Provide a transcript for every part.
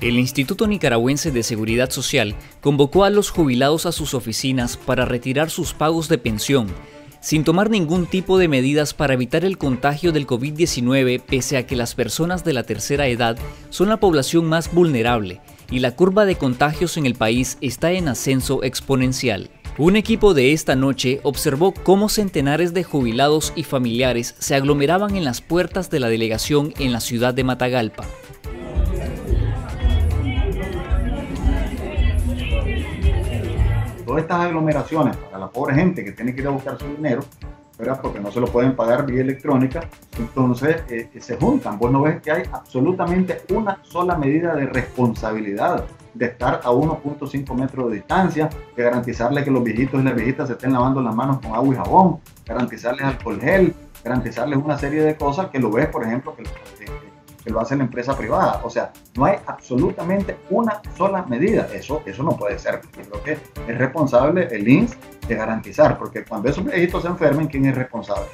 El Instituto Nicaragüense de Seguridad Social convocó a los jubilados a sus oficinas para retirar sus pagos de pensión, sin tomar ningún tipo de medidas para evitar el contagio del COVID-19 pese a que las personas de la tercera edad son la población más vulnerable y la curva de contagios en el país está en ascenso exponencial. Un equipo de esta noche observó cómo centenares de jubilados y familiares se aglomeraban en las puertas de la delegación en la ciudad de Matagalpa. Todas estas aglomeraciones para la pobre gente que tiene que ir a buscar su dinero, ¿verdad? porque no se lo pueden pagar vía electrónica, entonces eh, se juntan. Vos no ves que hay absolutamente una sola medida de responsabilidad de estar a 1.5 metros de distancia, de garantizarle que los viejitos y las viejitas se estén lavando las manos con agua y jabón, garantizarles alcohol gel, garantizarles una serie de cosas que lo ves, por ejemplo, que, lo hace la empresa privada. O sea, no hay absolutamente una sola medida. Eso, eso no puede ser. Creo que es responsable el INS de garantizar, porque cuando esos viejitos se enfermen, ¿quién es responsable?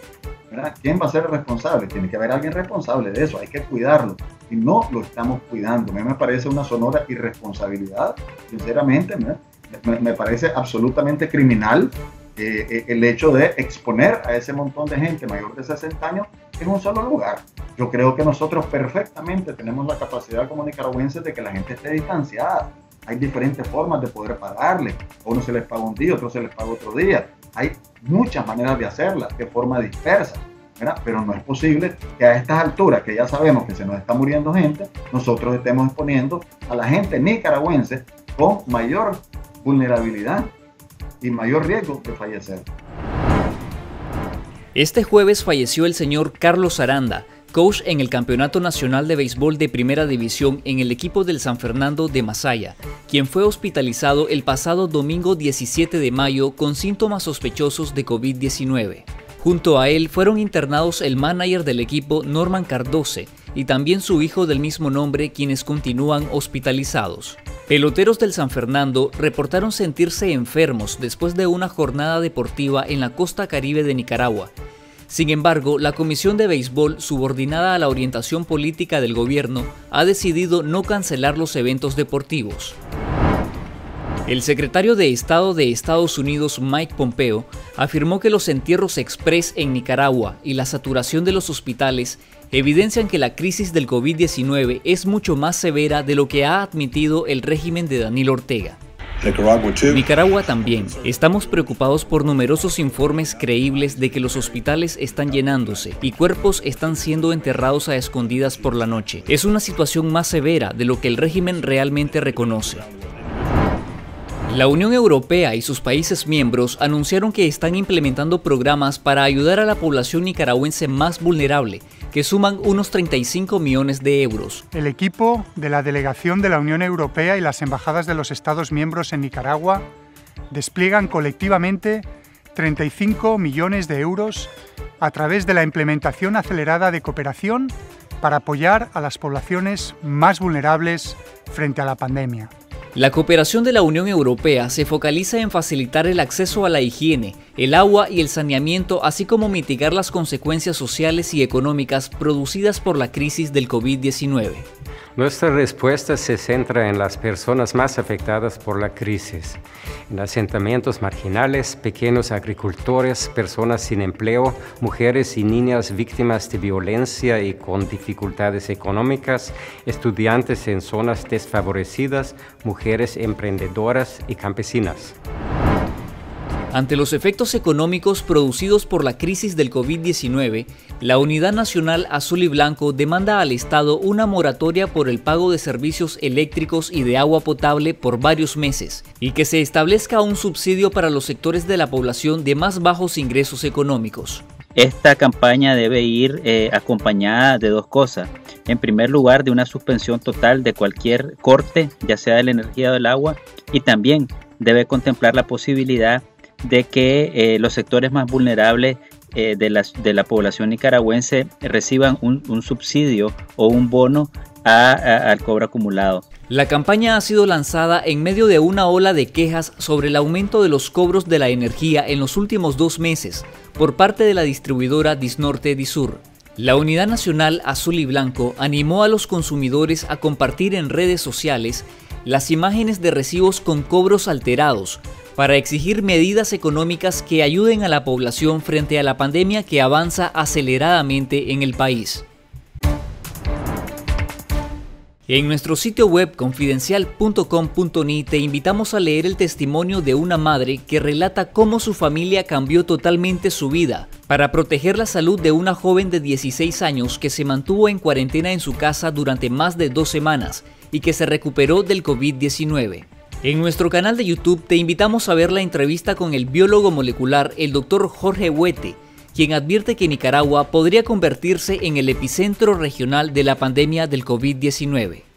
¿Quién va a ser responsable? Tiene que haber alguien responsable de eso, hay que cuidarlo. Y no lo estamos cuidando. A mí me parece una sonora irresponsabilidad, sinceramente, me, me parece absolutamente criminal eh, eh, el hecho de exponer a ese montón de gente mayor de 60 años en un solo lugar. Yo creo que nosotros perfectamente tenemos la capacidad como nicaragüenses de que la gente esté distanciada. Hay diferentes formas de poder pagarle. A uno se les paga un día, otro se les paga otro día. Hay muchas maneras de hacerla de forma dispersa. Pero no es posible que a estas alturas, que ya sabemos que se nos está muriendo gente, nosotros estemos exponiendo a la gente nicaragüense con mayor vulnerabilidad y mayor riesgo de fallecer. Este jueves falleció el señor Carlos Aranda, coach en el Campeonato Nacional de Béisbol de Primera División en el equipo del San Fernando de Masaya, quien fue hospitalizado el pasado domingo 17 de mayo con síntomas sospechosos de COVID-19. Junto a él fueron internados el manager del equipo Norman Cardose y también su hijo del mismo nombre quienes continúan hospitalizados. Peloteros del San Fernando reportaron sentirse enfermos después de una jornada deportiva en la costa caribe de Nicaragua. Sin embargo, la Comisión de Béisbol, subordinada a la orientación política del gobierno, ha decidido no cancelar los eventos deportivos. El secretario de Estado de Estados Unidos, Mike Pompeo, afirmó que los entierros express en Nicaragua y la saturación de los hospitales evidencian que la crisis del COVID-19 es mucho más severa de lo que ha admitido el régimen de Daniel Ortega. Nicaragua también. Estamos preocupados por numerosos informes creíbles de que los hospitales están llenándose y cuerpos están siendo enterrados a escondidas por la noche. Es una situación más severa de lo que el régimen realmente reconoce. La Unión Europea y sus países miembros anunciaron que están implementando programas para ayudar a la población nicaragüense más vulnerable, que suman unos 35 millones de euros. El equipo de la delegación de la Unión Europea y las embajadas de los Estados miembros en Nicaragua despliegan colectivamente 35 millones de euros a través de la implementación acelerada de cooperación para apoyar a las poblaciones más vulnerables frente a la pandemia. La cooperación de la Unión Europea se focaliza en facilitar el acceso a la higiene, el agua y el saneamiento, así como mitigar las consecuencias sociales y económicas producidas por la crisis del COVID-19. Nuestra respuesta se centra en las personas más afectadas por la crisis, en asentamientos marginales, pequeños agricultores, personas sin empleo, mujeres y niñas víctimas de violencia y con dificultades económicas, estudiantes en zonas desfavorecidas, mujeres emprendedoras y campesinas. Ante los efectos económicos producidos por la crisis del COVID-19, la Unidad Nacional Azul y Blanco demanda al Estado una moratoria por el pago de servicios eléctricos y de agua potable por varios meses y que se establezca un subsidio para los sectores de la población de más bajos ingresos económicos. Esta campaña debe ir eh, acompañada de dos cosas. En primer lugar, de una suspensión total de cualquier corte, ya sea de la energía o del agua, y también debe contemplar la posibilidad de que eh, los sectores más vulnerables eh, de, la, de, la, población nicaragüense reciban un, subsidio o un bono al cobro acumulado. La campaña ha sido lanzada en medio de una ola de quejas sobre el aumento de los cobros de la energía en los últimos dos meses por parte de la distribuidora Disnorte Disur. La Unidad Nacional Azul y Blanco animó a los consumidores a compartir en redes sociales las imágenes de recibos con cobros alterados para exigir medidas económicas que ayuden a la población frente a la pandemia que avanza aceleradamente en el país. En nuestro sitio web confidencial.com.ni te invitamos a leer el testimonio de una madre que relata cómo su familia cambió totalmente su vida para proteger la salud de una joven de 16 años que se mantuvo en cuarentena en su casa durante más de dos semanas y que se recuperó del COVID-19. En nuestro canal de YouTube te invitamos a ver la entrevista con el biólogo molecular, el doctor Jorge Huete, quien advierte que Nicaragua podría convertirse en el epicentro regional de la pandemia del COVID-19.